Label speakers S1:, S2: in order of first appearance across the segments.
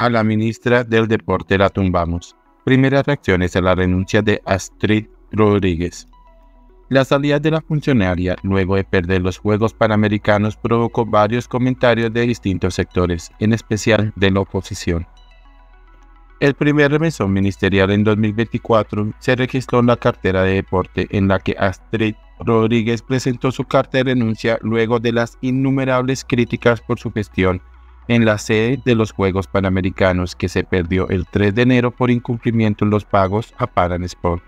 S1: A la ministra del Deporte la tumbamos. Primeras reacciones a la renuncia de Astrid Rodríguez. La salida de la funcionaria luego de perder los Juegos Panamericanos provocó varios comentarios de distintos sectores, en especial de la oposición. El primer remesón ministerial en 2024 se registró en la cartera de deporte en la que Astrid Rodríguez presentó su carta de renuncia luego de las innumerables críticas por su gestión en la sede de los Juegos Panamericanos que se perdió el 3 de enero por incumplimiento en los pagos a Pan Sport.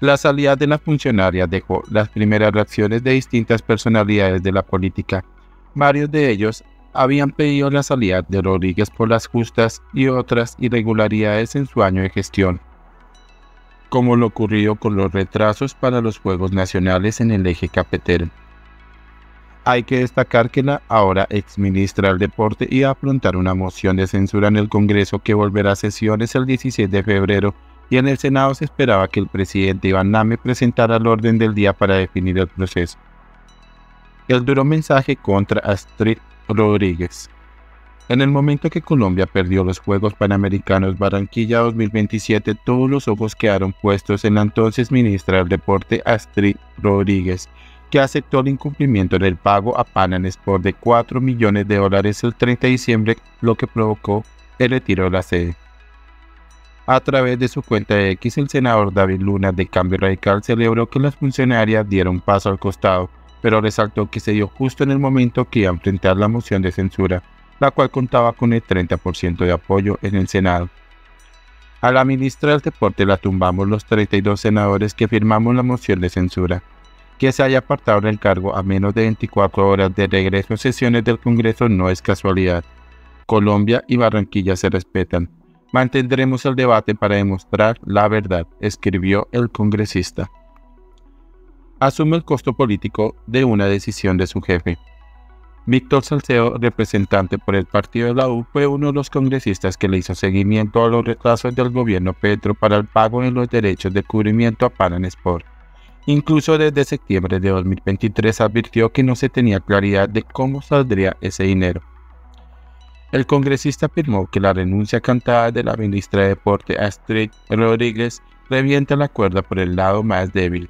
S1: La salida de la funcionaria dejó las primeras reacciones de distintas personalidades de la política. Varios de ellos habían pedido la salida de Rodríguez por las justas y otras irregularidades en su año de gestión, como lo ocurrido con los retrasos para los Juegos Nacionales en el eje cafetero. Hay que destacar que la ahora exministra del Deporte iba a afrontar una moción de censura en el Congreso que volverá a sesiones el 16 de febrero y en el Senado se esperaba que el presidente Iván Name presentara el orden del día para definir el proceso. El duro mensaje contra Astrid Rodríguez. En el momento que Colombia perdió los Juegos Panamericanos Barranquilla 2027, todos los ojos quedaron puestos en la entonces ministra del Deporte Astrid Rodríguez, que aceptó el incumplimiento del pago a Panam Sport de 4 millones de dólares el 30 de diciembre, lo que provocó el retiro de la sede. A través de su cuenta de X, el senador David Luna de Cambio Radical celebró que las funcionarias dieron paso al costado, pero resaltó que se dio justo en el momento que iba a enfrentar la moción de censura, la cual contaba con el 30% de apoyo en el Senado. A la ministra del Deporte la tumbamos los 32 senadores que firmamos la moción de censura que se haya apartado del cargo a menos de 24 horas de regreso a sesiones del Congreso no es casualidad. Colombia y Barranquilla se respetan. Mantendremos el debate para demostrar la verdad, escribió el congresista. Asume el costo político de una decisión de su jefe. Víctor Salcedo, representante por el partido de la U, fue uno de los congresistas que le hizo seguimiento a los retrasos del gobierno Petro para el pago de los derechos de cubrimiento a Panan Sport. Incluso desde septiembre de 2023 advirtió que no se tenía claridad de cómo saldría ese dinero. El congresista afirmó que la renuncia cantada de la ministra de Deporte Astrid Rodríguez revienta la cuerda por el lado más débil.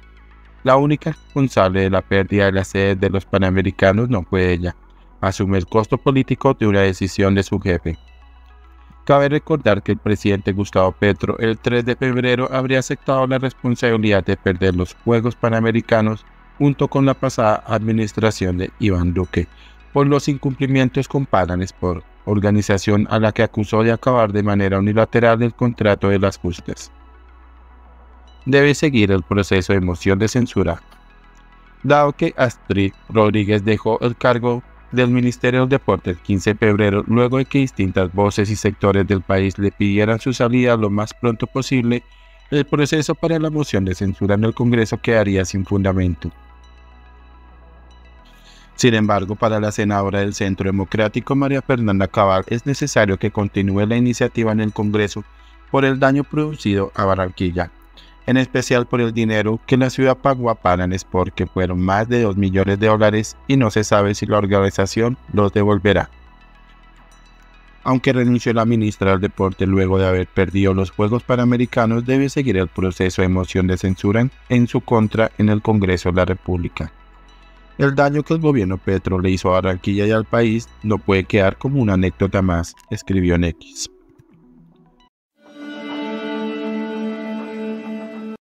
S1: La única responsable de la pérdida de la sede de los Panamericanos no fue ella. Asume el costo político de una decisión de su jefe. Cabe recordar que el presidente Gustavo Petro el 3 de febrero habría aceptado la responsabilidad de perder los Juegos Panamericanos junto con la pasada administración de Iván Duque por los incumplimientos con Pan Sport, organización a la que acusó de acabar de manera unilateral el contrato de las justas. Debe seguir el proceso de moción de censura. Dado que Astrid Rodríguez dejó el cargo del Ministerio del Deporte el 15 de febrero, luego de que distintas voces y sectores del país le pidieran su salida lo más pronto posible, el proceso para la moción de censura en el Congreso quedaría sin fundamento. Sin embargo, para la senadora del Centro Democrático María Fernanda Cabal es necesario que continúe la iniciativa en el Congreso por el daño producido a Barranquilla, en especial por el dinero que la ciudad pagó a Pan Sport, que fueron más de 2 millones de dólares y no se sabe si la organización los devolverá. Aunque renunció la ministra del Deporte luego de haber perdido los Juegos Panamericanos, debe seguir el proceso de moción de censura en su contra en el Congreso de la República. El daño que el gobierno Petro le hizo a Barranquilla y al país no puede quedar como una anécdota más, escribió en X.